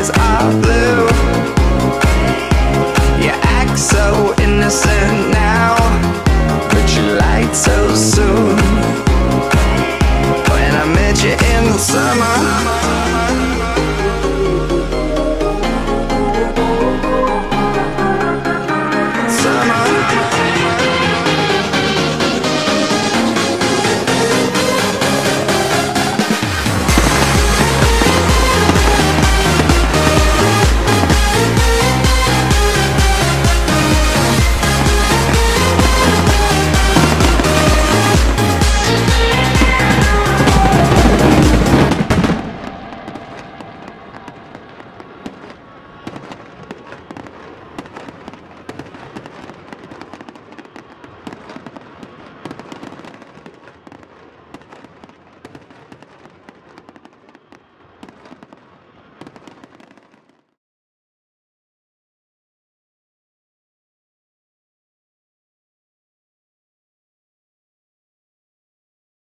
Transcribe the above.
eyes are blue. You act so innocent